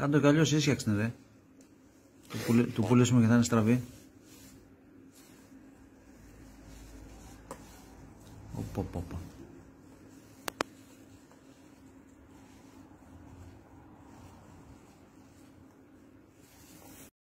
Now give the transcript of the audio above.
Κάντε το κι αλλιώς ίσιαξνε ρε. Του, πουλήσουμε και θα είναι στραβή. Οπα, οπα, οπα.